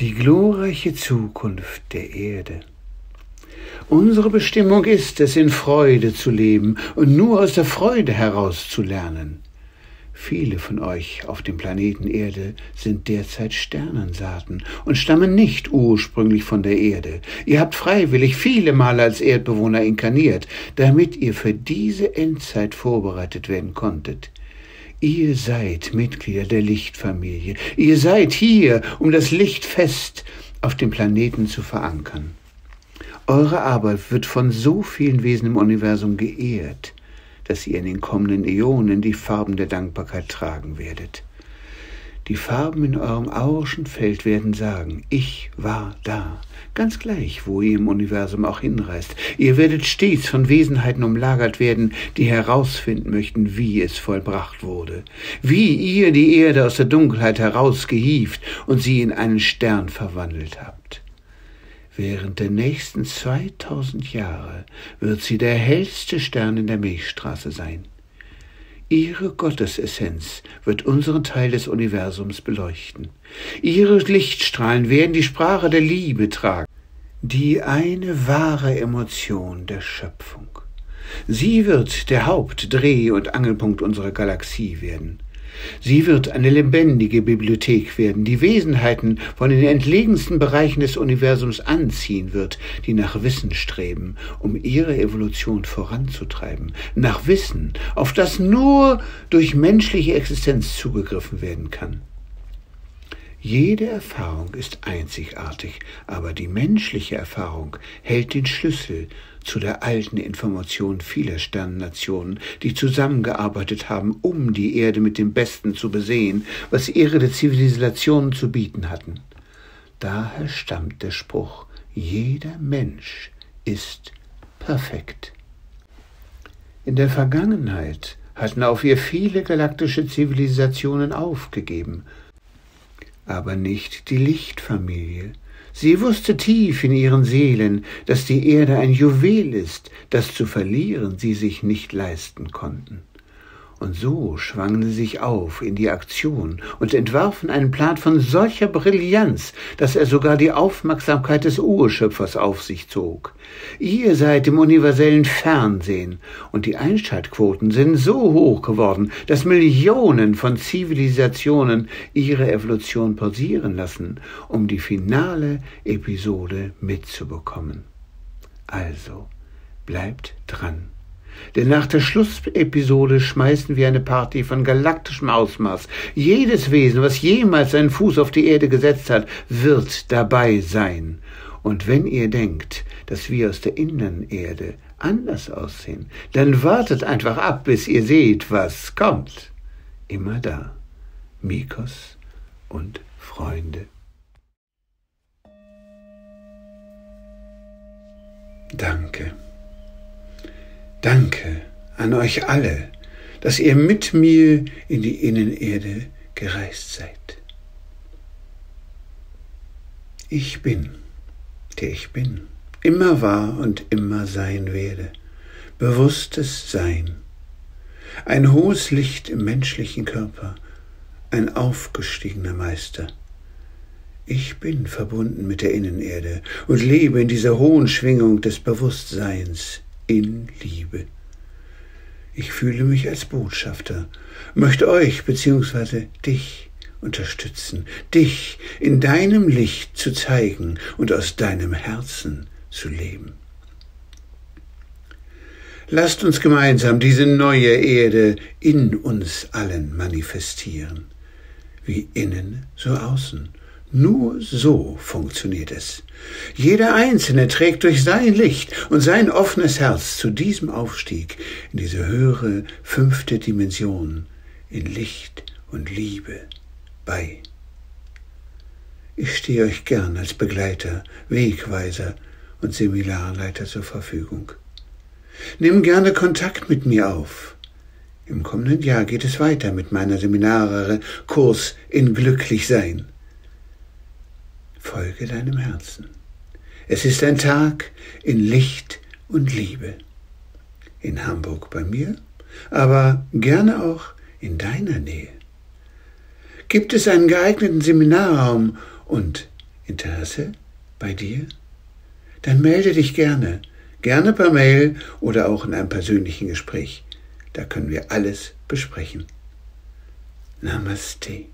die glorreiche Zukunft der Erde. Unsere Bestimmung ist es, in Freude zu leben und nur aus der Freude heraus zu lernen. Viele von euch auf dem Planeten Erde sind derzeit Sternensaaten und stammen nicht ursprünglich von der Erde. Ihr habt freiwillig viele Male als Erdbewohner inkarniert, damit ihr für diese Endzeit vorbereitet werden konntet. Ihr seid Mitglieder der Lichtfamilie. Ihr seid hier, um das Licht fest auf dem Planeten zu verankern. Eure Arbeit wird von so vielen Wesen im Universum geehrt, dass ihr in den kommenden Äonen die Farben der Dankbarkeit tragen werdet. Die Farben in eurem aurischen Feld werden sagen, ich war da. Ganz gleich, wo ihr im Universum auch hinreist. Ihr werdet stets von Wesenheiten umlagert werden, die herausfinden möchten, wie es vollbracht wurde. Wie ihr die Erde aus der Dunkelheit herausgehieft und sie in einen Stern verwandelt habt. Während der nächsten 2000 Jahre wird sie der hellste Stern in der Milchstraße sein. Ihre Gottesessenz wird unseren Teil des Universums beleuchten. Ihre Lichtstrahlen werden die Sprache der Liebe tragen, die eine wahre Emotion der Schöpfung. Sie wird der Hauptdreh- und Angelpunkt unserer Galaxie werden. Sie wird eine lebendige Bibliothek werden, die Wesenheiten von den entlegensten Bereichen des Universums anziehen wird, die nach Wissen streben, um ihre Evolution voranzutreiben, nach Wissen, auf das nur durch menschliche Existenz zugegriffen werden kann. Jede Erfahrung ist einzigartig, aber die menschliche Erfahrung hält den Schlüssel zu der alten Information vieler Sternennationen, die zusammengearbeitet haben, um die Erde mit dem Besten zu besehen, was ihre Zivilisationen zu bieten hatten. Daher stammt der Spruch, jeder Mensch ist perfekt. In der Vergangenheit hatten auf ihr viele galaktische Zivilisationen aufgegeben, aber nicht die Lichtfamilie. Sie wusste tief in ihren Seelen, dass die Erde ein Juwel ist, das zu verlieren sie sich nicht leisten konnten. Und so schwangen sie sich auf in die Aktion und entwarfen einen Plan von solcher Brillanz, dass er sogar die Aufmerksamkeit des Urschöpfers auf sich zog. Ihr seid im universellen Fernsehen und die Einschaltquoten sind so hoch geworden, dass Millionen von Zivilisationen ihre Evolution pausieren lassen, um die finale Episode mitzubekommen. Also, bleibt dran. Denn nach der Schlussepisode schmeißen wir eine Party von galaktischem Ausmaß. Jedes Wesen, was jemals seinen Fuß auf die Erde gesetzt hat, wird dabei sein. Und wenn ihr denkt, dass wir aus der Innenerde anders aussehen, dann wartet einfach ab, bis ihr seht, was kommt. Immer da. Mikos und Freunde. Danke. Danke an euch alle, dass ihr mit mir in die Innenerde gereist seid. Ich bin, der ich bin, immer war und immer sein werde, bewusstes Sein, ein hohes Licht im menschlichen Körper, ein aufgestiegener Meister. Ich bin verbunden mit der Innenerde und lebe in dieser hohen Schwingung des Bewusstseins in Liebe. Ich fühle mich als Botschafter, möchte euch bzw. dich unterstützen, dich in deinem Licht zu zeigen und aus deinem Herzen zu leben. Lasst uns gemeinsam diese neue Erde in uns allen manifestieren, wie innen so außen nur so funktioniert es. Jeder Einzelne trägt durch sein Licht und sein offenes Herz zu diesem Aufstieg in diese höhere fünfte Dimension in Licht und Liebe bei. Ich stehe euch gern als Begleiter, Wegweiser und Seminarleiter zur Verfügung. Nimm gerne Kontakt mit mir auf. Im kommenden Jahr geht es weiter mit meiner Seminare Kurs in Glücklichsein. Folge deinem Herzen. Es ist ein Tag in Licht und Liebe. In Hamburg bei mir, aber gerne auch in deiner Nähe. Gibt es einen geeigneten Seminarraum und Interesse bei dir? Dann melde dich gerne, gerne per Mail oder auch in einem persönlichen Gespräch. Da können wir alles besprechen. Namaste.